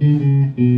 Golden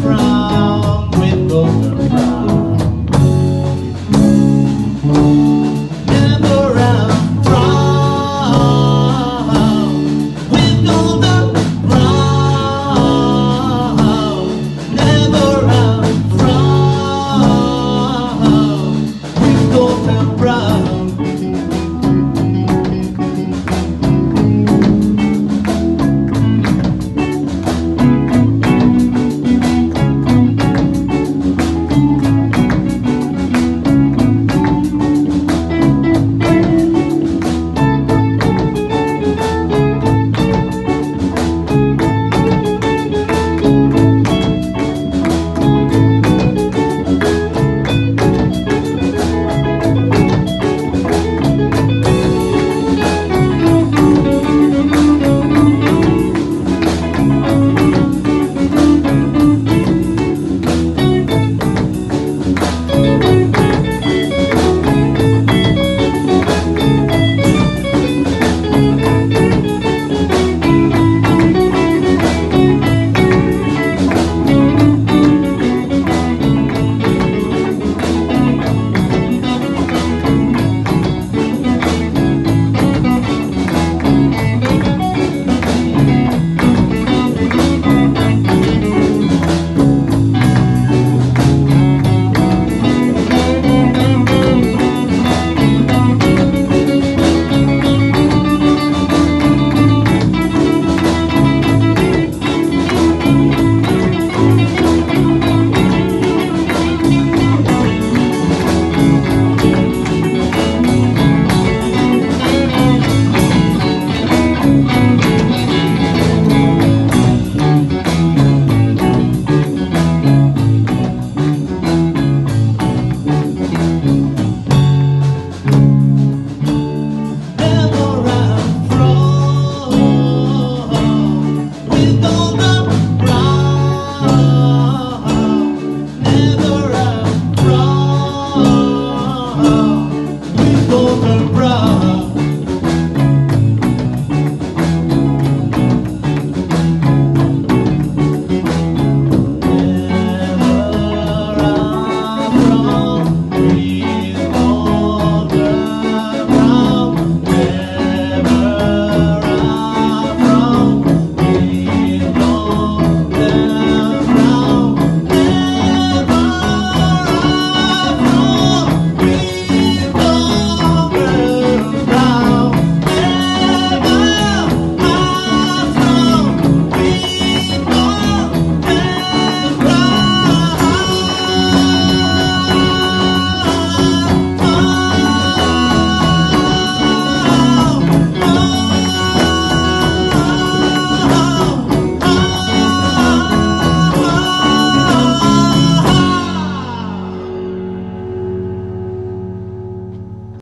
frown with golden brown.